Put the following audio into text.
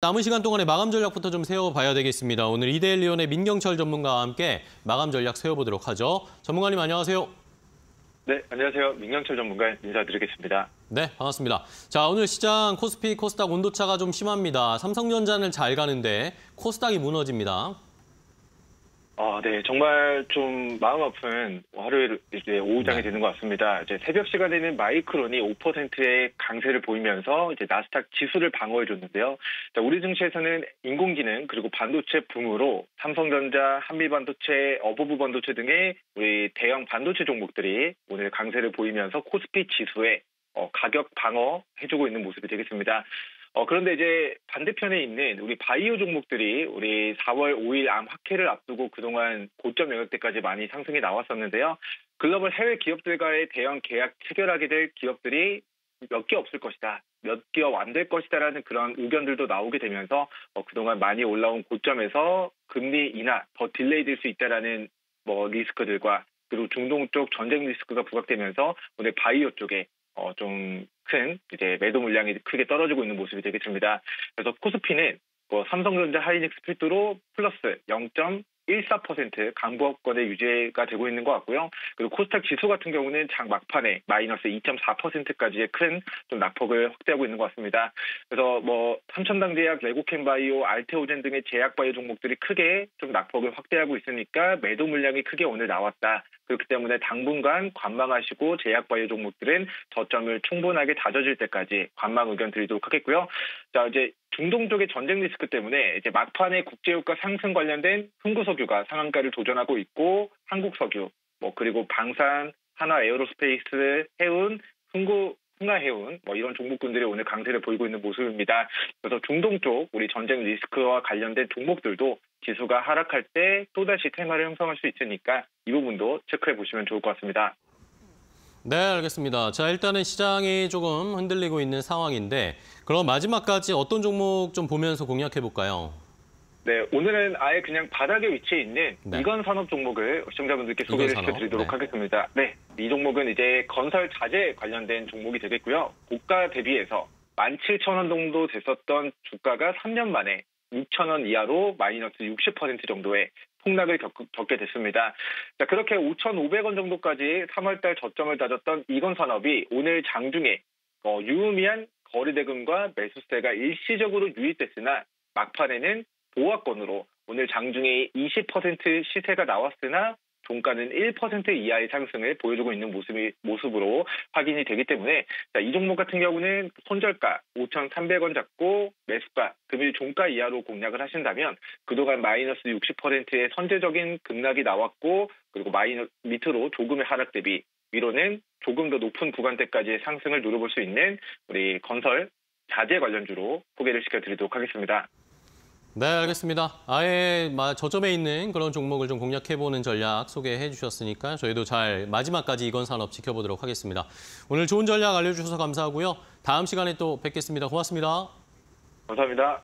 남은 시간 동안에 마감 전략부터 좀 세워봐야 되겠습니다. 오늘 이데일리온의 민경철 전문가와 함께 마감 전략 세워보도록 하죠. 전문가님 안녕하세요. 네, 안녕하세요. 민경철 전문가 인사드리겠습니다. 네, 반갑습니다. 자, 오늘 시장 코스피, 코스닥 온도차가 좀 심합니다. 삼성전자는 잘 가는데 코스닥이 무너집니다. 아, 네, 정말 좀 마음 아픈 하루에 이제 오후장이 네. 되는 것 같습니다. 이제 새벽 시간에는 마이크론이 5%의 강세를 보이면서 이제 나스닥 지수를 방어해 줬는데요. 자, 우리 증시에서는 인공지능 그리고 반도체 붐으로 삼성전자, 한미반도체, 어보브 반도체 등의 우리 대형 반도체 종목들이 오늘 강세를 보이면서 코스피 지수에 어, 가격 방어 해주고 있는 모습이 되겠습니다. 어, 그런데 이제 반대편에 있는 우리 바이오 종목들이 우리 4월 5일 암 학회를 앞두고 그동안 고점 영역대까지 많이 상승이 나왔었는데요. 글로벌 해외 기업들과의 대형 계약 체결하게 될 기업들이 몇 개 없을 것이다. 몇 기업 안 될 것이다라는 그런 의견들도 나오게 되면서 어, 그동안 많이 올라온 고점에서 금리 인하 더 delay 될 수 있다라는 뭐 리스크들과 그리고 중동 쪽 전쟁 리스크가 부각되면서 오늘 바이오 쪽에 어, 좀 큰 이제 매도 물량이 크게 떨어지고 있는 모습이 되겠습니다. 그래서 코스피는 뭐 삼성전자 하이닉스 필두로 플러스 0.14% 강보합권의 유지가 되고 있는 것 같고요. 그리고 코스닥 지수 같은 경우는 장 막판에 마이너스 2.4%까지의 큰 좀 낙폭을 확대하고 있는 것 같습니다. 그래서 뭐 삼천당제약, 레고캔바이오, 알테오젠 등의 제약바이오 종목들이 크게 좀 낙폭을 확대하고 있으니까 매도 물량이 크게 오늘 나왔다. 그렇기 때문에 당분간 관망하시고 제약바이오 종목들은 저점을 충분하게 다져질 때까지 관망 의견 드리도록 하겠고요. 자 이제 중동 쪽의 전쟁 리스크 때문에 이제 막판에 국제유가 상승 관련된 흥구 석유가 상한가를 도전하고 있고 한국 석유, 뭐 그리고 방산, 한화 에어로스페이스, 해운, 흥구 흥아해운 뭐 이런 종목군들이 오늘 강세를 보이고 있는 모습입니다. 그래서 중동 쪽 우리 전쟁 리스크와 관련된 종목들도 지수가 하락할 때 또다시 테마를 형성할 수 있으니까 이 부분도 체크해 보시면 좋을 것 같습니다. 네, 알겠습니다. 자, 일단은 시장이 조금 흔들리고 있는 상황인데 그럼 마지막까지 어떤 종목 좀 보면서 공략해 볼까요? 네, 오늘은 아예 그냥 바닥에 위치해 있는 네. 이건 산업 종목을 시청자분들께 소개를 시켜드리도록 네. 하겠습니다. 네, 이 종목은 이제 건설 자재 관련된 종목이 되겠고요. 고가 대비해서 17,000원 정도 됐었던 주가가 3년 만에 6,000원 이하로 마이너스 60% 정도의 폭락을 겪, 겪게 됐습니다. 자, 그렇게 5,500원 정도까지 3월달 저점을 다졌던 이건 산업이 오늘 장중에 어, 유의미한 거래대금과 매수세가 일시적으로 유입됐으나 막판에는 보합권으로 오늘 장중에 20% 시세가 나왔으나 종가는 1% 이하의 상승을 보여주고 있는 모습이, 모습으로 확인이 되기 때문에 자, 이 종목 같은 경우는 손절가 5,300원 잡고 매수가 금일 종가 이하로 공략을 하신다면 그동안 마이너스 60%의 선제적인 급락이 나왔고 그리고 마이너 밑으로 조금의 하락 대비 위로는 조금 더 높은 구간대까지의 상승을 누려볼 수 있는 우리 건설 자재 관련주로 소개를 시켜드리도록 하겠습니다. 네, 알겠습니다. 아예 마- 저점에 있는 그런 종목을 좀 공략해보는 전략 소개해 주셨으니까 저희도 잘 마지막까지 이건 산업 지켜보도록 하겠습니다. 오늘 좋은 전략 알려주셔서 감사하고요. 다음 시간에 또 뵙겠습니다. 고맙습니다. 감사합니다.